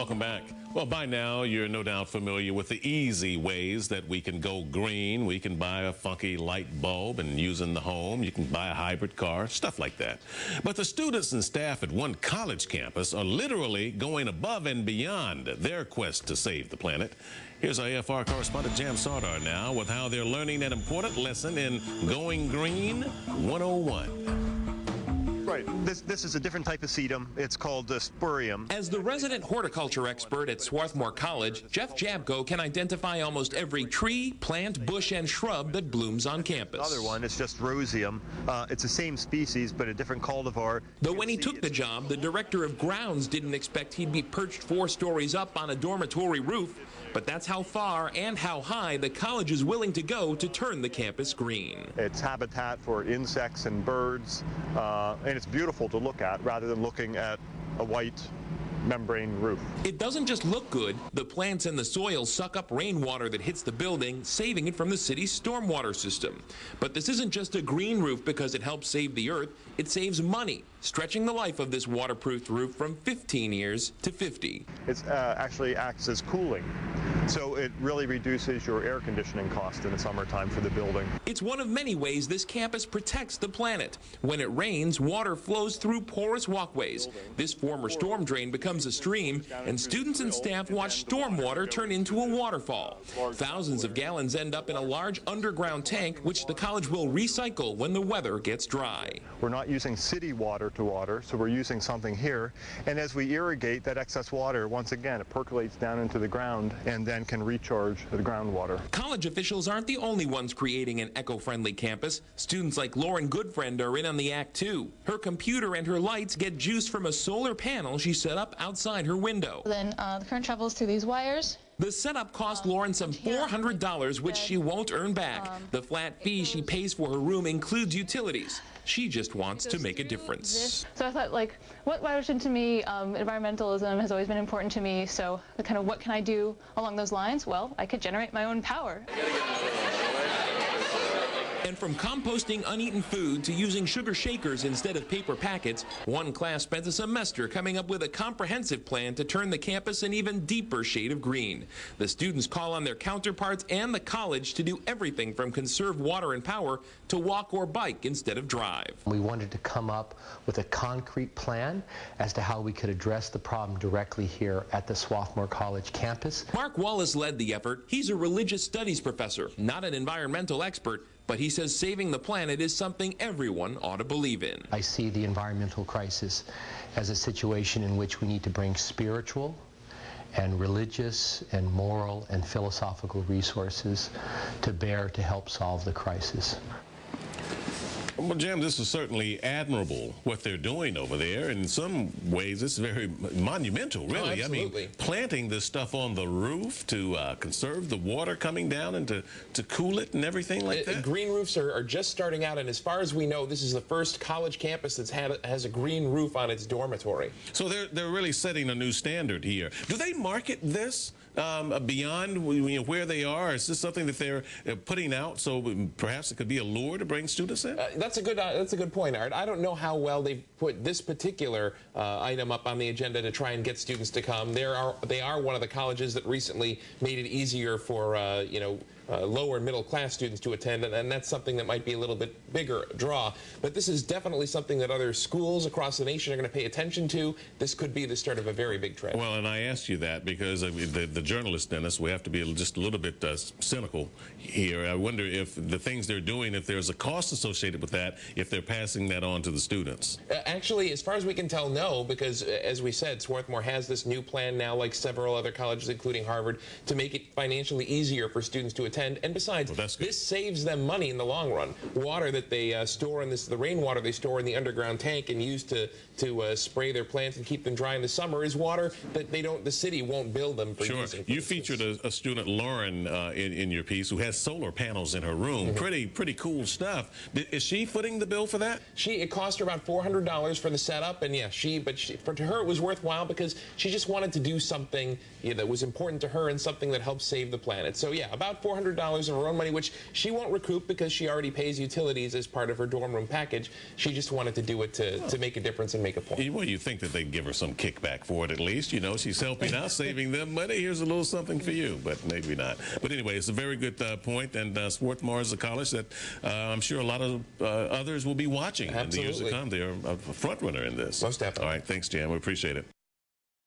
Welcome back. Well, by now, you're no doubt familiar with the easy ways that we can go green. We can buy a funky light bulb and use in the home. You can buy a hybrid car, stuff like that. But the students and staff at one college campus are literally going above and beyond their quest to save the planet. Here's our AFR correspondent Jam Sardar now with how they're learning an important lesson in Going Green 101. Right. This this is a different type of sedum. It's called uh, spurium. As the resident horticulture expert at Swarthmore College, Jeff Jabco can identify almost every tree, plant, bush, and shrub that blooms on campus. Another one is just rosium. Uh, it's the same species, but a different cultivar. Though when he took the job, the director of grounds didn't expect he'd be perched four stories up on a dormitory roof. But that's how far and how high the college is willing to go to turn the campus green. It's habitat for insects and birds, uh, and it's beautiful to look at rather than looking at a white membrane roof. It doesn't just look good. The plants in the soil suck up rainwater that hits the building, saving it from the city's stormwater system. But this isn't just a green roof because it helps save the earth. It saves money, stretching the life of this waterproofed roof from 15 years to 50. It uh, actually acts as cooling. So it really reduces your air conditioning cost in the summertime for the building. It's one of many ways this campus protects the planet. When it rains, water flows through porous walkways. This former storm drain becomes a stream, and students and staff watch stormwater turn into a waterfall. Thousands of gallons end up in a large underground tank, which the college will recycle when the weather gets dry. We're not using city water to water, so we're using something here. And as we irrigate that excess water, once again, it percolates down into the ground and then can recharge the groundwater. College officials aren't the only ones creating an eco-friendly campus. Students like Lauren Goodfriend are in on the act too. Her computer and her lights get juice from a solar panel she set up outside her window. Then uh, the current travels through these wires. The setup cost Lauren some $400, which she won't earn back. Um, The flat fee she pays for her room includes utilities. She just wants to make a difference. So I thought, like, what matters to me? Um, environmentalism has always been important to me. So, kind of what can I do along those lines? Well, I could generate my own power. And from composting uneaten food to using sugar shakers instead of paper packets, one class spent a semester coming up with a comprehensive plan to turn the campus an even deeper shade of green. The students call on their counterparts and the college to do everything from conserve water and power to walk or bike instead of drive. We wanted to come up with a concrete plan as to how we could address the problem directly here at the Swarthmore College campus. Mark Wallace led the effort. He's a religious studies professor, not an environmental expert, but he says saving the planet is something everyone ought to believe in. I see the environmental crisis as a situation in which we need to bring spiritual and religious and moral and philosophical resources to bear to help solve the crisis. Well, Jim, this is certainly admirable what they're doing over there. In some ways, it's very monumental, really. I mean, planting this stuff on the roof to uh, conserve the water coming down and to, to cool it and everything like Uh, that. Green roofs are, are just starting out, and as far as we know, this is the first college campus that's had has a green roof on its dormitory. So they're they're really setting a new standard here. Do they market this um, beyond you know, where they are? Is this something that they're uh, putting out so perhaps it could be a lure to bring students in? Uh, that's a good uh, that's a good point, Art. I don't know how well they've put this particular uh, item up on the agenda to try and get students to come. There are they are one of the colleges that recently made it easier for uh, you know. Uh, lower and middle class students to attend, and, and that's something that might be a little bit bigger draw. But this is definitely something that other schools across the nation are going to pay attention to. This could be the start of a very big trend. Well, and I asked you that because I mean, the, the journalist in us, we have to be just a little bit uh, cynical here. I wonder if the things they're doing, if there's a cost associated with that, if they're passing that on to the students. Uh, Actually, as far as we can tell, no, because uh, as we said, Swarthmore has this new plan now, like several other colleges, including Harvard, to make it financially easier for students to attend. And besides, Well, this saves them money in the long run. Water that they uh, store in this, the rainwater they store in the underground tank and use to to uh, spray their plants and keep them dry in the summer is water that they don't, the city won't bill them for Sure. using. for You instance. featured a, a student, Lauren, uh, in, in your piece who has solar panels in her room. Mm-hmm. Pretty, pretty cool stuff. Is she footing the bill for that? She it cost her about four hundred dollars for the setup, and yeah, she but she, for to her it was worthwhile because she just wanted to do something yeah, that was important to her and something that helped save the planet. So yeah, about four hundred $100 of her own money, which she won't recoup because she already pays utilities as part of her dorm room package. She just wanted to do it to, to make a difference and make a point. Well, you think that they'd give her some kickback for it at least. You know, she's helping out, saving them money. Here's a little something for you, but maybe not. But anyway, it's a very good uh, point, and uh, Swarthmore is a college that uh, I'm sure a lot of uh, others will be watching in the years to come. They're a front runner in this. Most definitely. All right, thanks, Jan. We appreciate it.